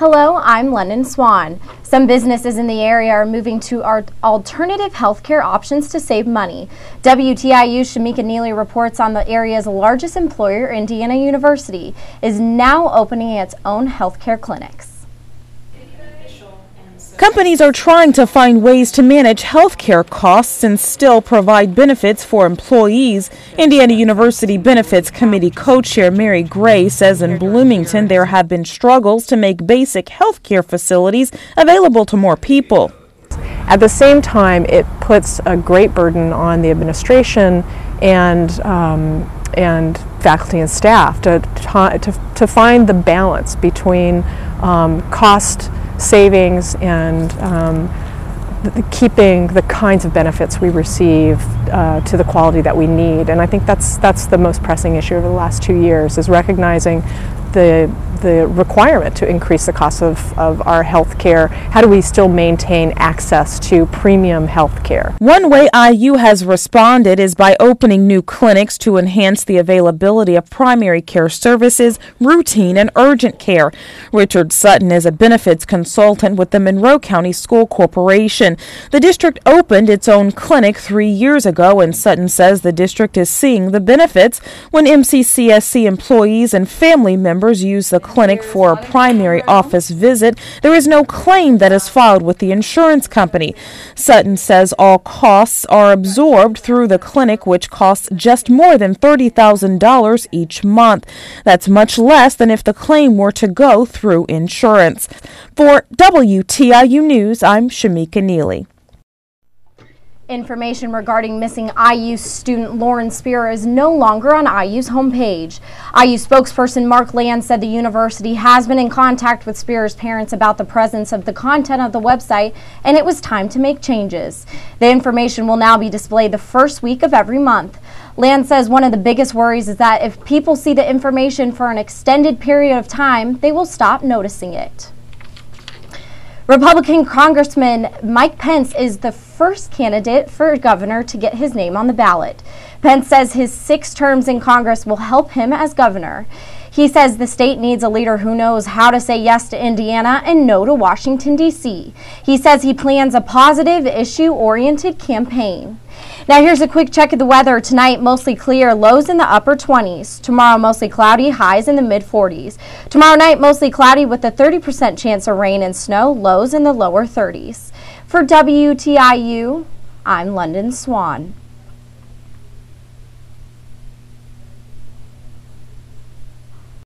Hello, I'm London Swan. Some businesses in the area are moving to our alternative healthcare options to save money. WTIU Shameka Neely reports on the area's largest employer, Indiana University, is now opening its own healthcare clinics. Companies are trying to find ways to manage healthcare costs and still provide benefits for employees. Indiana University Benefits Committee co-chair Mary Gray says in Bloomington there have been struggles to make basic healthcare facilities available to more people. At the same time, it puts a great burden on the administration and um, and faculty and staff to, to, to find the balance between um, cost savings and um, the, keeping the kinds of benefits we receive uh, to the quality that we need. And I think that's, that's the most pressing issue over the last two years is recognizing the the requirement to increase the cost of, of our health care? How do we still maintain access to premium health care? One way IU has responded is by opening new clinics to enhance the availability of primary care services, routine and urgent care. Richard Sutton is a benefits consultant with the Monroe County School Corporation. The district opened its own clinic three years ago, and Sutton says the district is seeing the benefits when MCCSC employees and family members use the clinic for a primary office visit, there is no claim that is filed with the insurance company. Sutton says all costs are absorbed through the clinic, which costs just more than $30,000 each month. That's much less than if the claim were to go through insurance. For WTIU News, I'm Shameka Neely. Information regarding missing IU student Lauren Spierer is no longer on IU's homepage. IU spokesperson Mark Land said the university has been in contact with Spierer's parents about the presence of the content of the website and it was time to make changes. The information will now be displayed the first week of every month. Land says one of the biggest worries is that if people see the information for an extended period of time, they will stop noticing it. Republican Congressman Mike Pence is the first candidate for governor to get his name on the ballot. Pence says his six terms in Congress will help him as governor. He says the state needs a leader who knows how to say yes to Indiana and no to Washington, D.C. He says he plans a positive, issue oriented campaign. Now here's a quick check of the weather. Tonight, mostly clear, lows in the upper 20s. Tomorrow, mostly cloudy, highs in the mid 40s. Tomorrow night, mostly cloudy with a 30% chance of rain and snow, lows in the lower 30s. For WTIU, I'm London Swan.